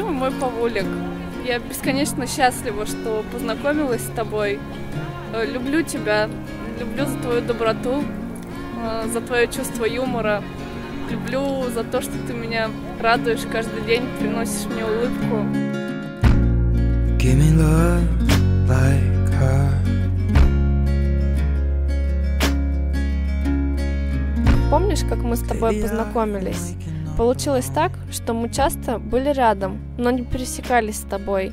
любимый мой Павулик. Я бесконечно счастлива, что познакомилась с тобой. Э, люблю тебя, люблю за твою доброту, э, за твое чувство юмора. Люблю за то, что ты меня радуешь каждый день, приносишь мне улыбку. Give me love like her. Помнишь, как мы с тобой познакомились? Получилось так, что мы часто были рядом, но не пересекались с тобой.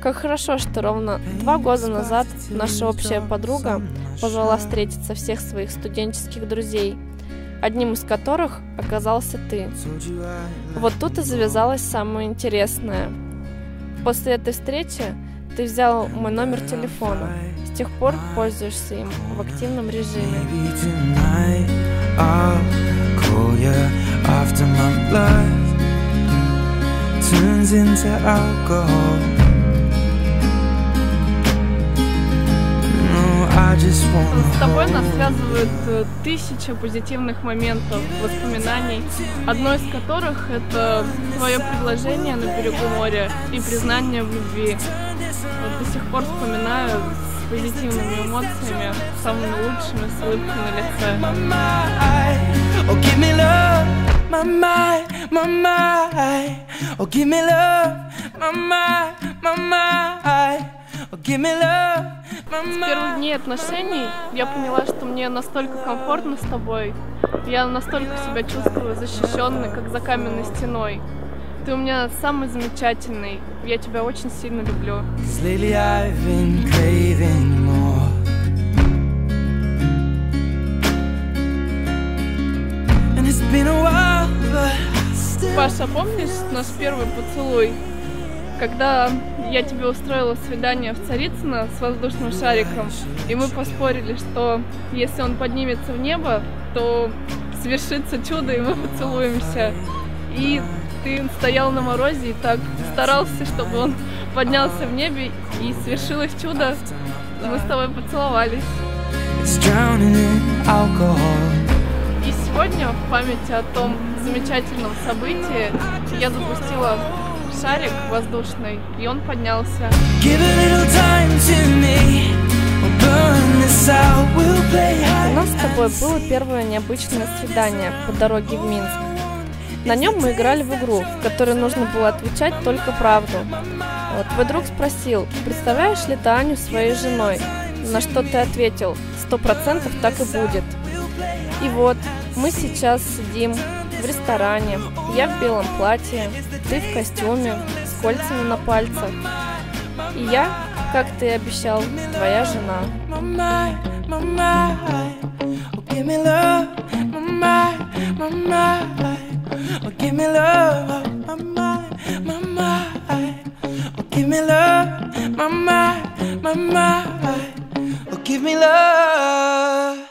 Как хорошо, что ровно два года назад наша общая подруга позвала встретиться всех своих студенческих друзей, одним из которых оказался ты. Вот тут и завязалось самое интересное. После этой встречи ты взял мой номер телефона. С тех пор пользуешься им в активном режиме. Blood turns into alcohol. С тобой нас связывают э, тысяча позитивных моментов, воспоминаний, одно из которых это твое предложение на берегу моря и признание в любви. Вот до сих пор вспоминаю с позитивными эмоциями, самыми лучшими, с улыбкой на лице. My my mind. Oh, give me love, my my mind. Oh, give me love, my mind. С первых дней отношений я поняла, что мне настолько комфортно с тобой. Я настолько себя чувствую защищенной, как за каменной стеной. Ты у меня самый замечательный. Я тебя очень сильно люблю. Паша, помнишь наш первый поцелуй? Когда я тебе устроила свидание в Царицыно с воздушным шариком, и мы поспорили, что если он поднимется в небо, то свершится чудо, и мы поцелуемся. И ты стоял на морозе и так старался, чтобы он поднялся в небе, и свершилось чудо. Мы с тобой поцеловались. И сегодня в памяти о том замечательном событии я запустила шарик воздушный, и он поднялся. У нас с тобой было первое необычное свидание по дороге в Минск. На нем мы играли в игру, в которой нужно было отвечать только правду. Вот, твой друг спросил, представляешь ли ты Аню своей женой? На что ты ответил, сто процентов так и будет. И вот, мы сейчас сидим в ресторане, я в белом платье, ты в костюме, с кольцами на пальцах. И я, как ты обещал, твоя жена. Oh, give me love.